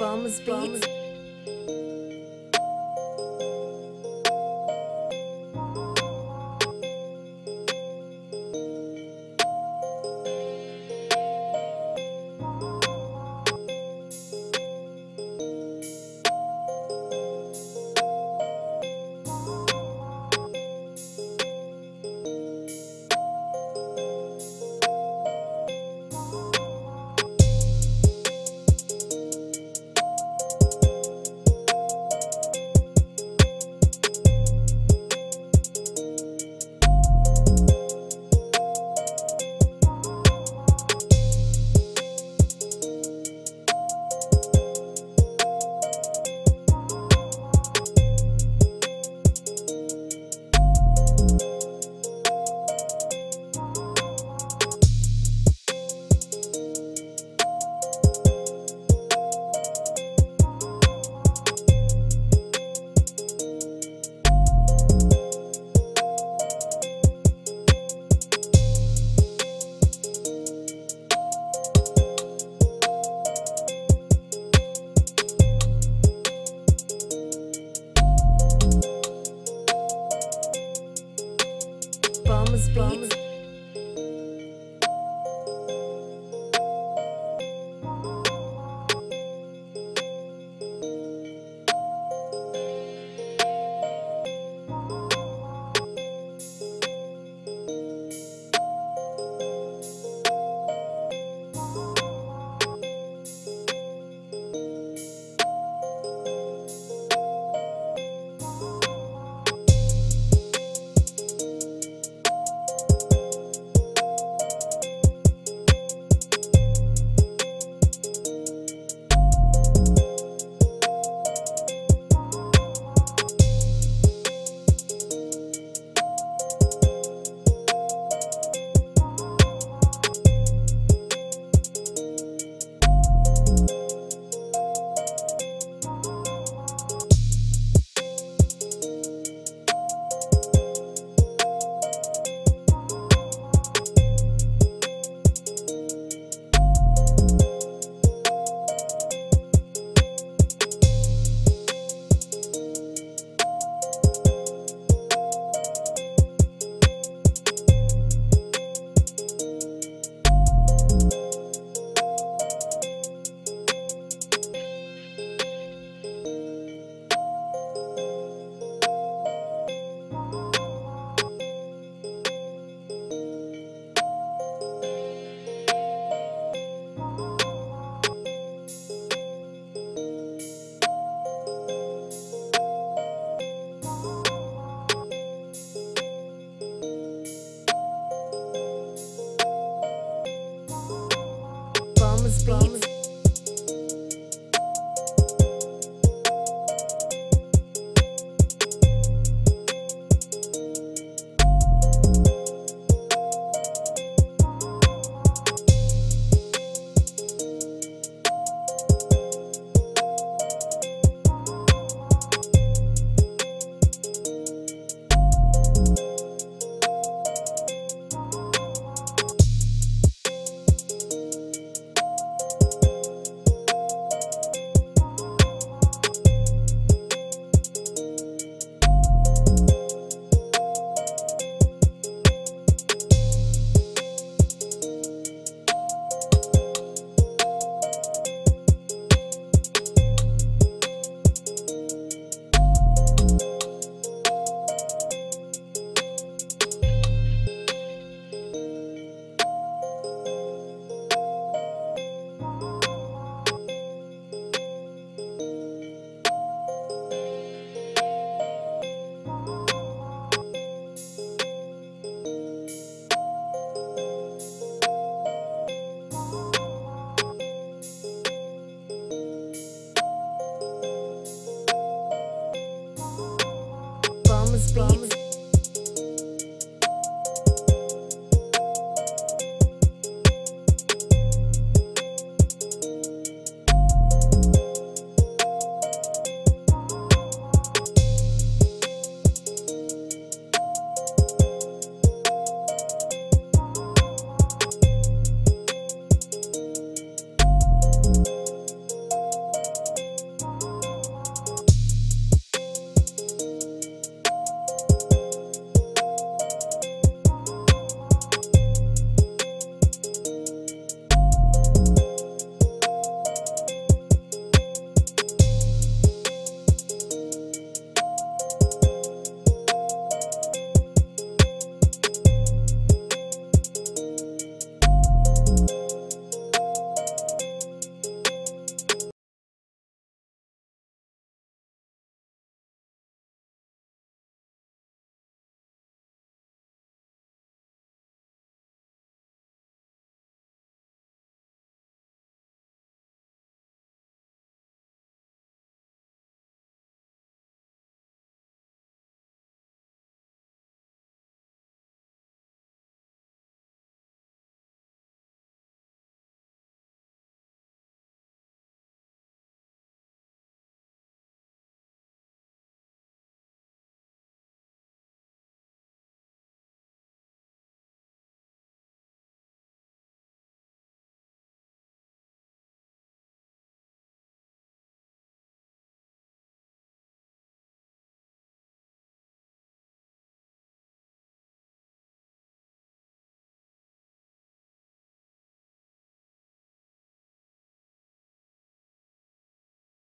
Bums Beats. Beats.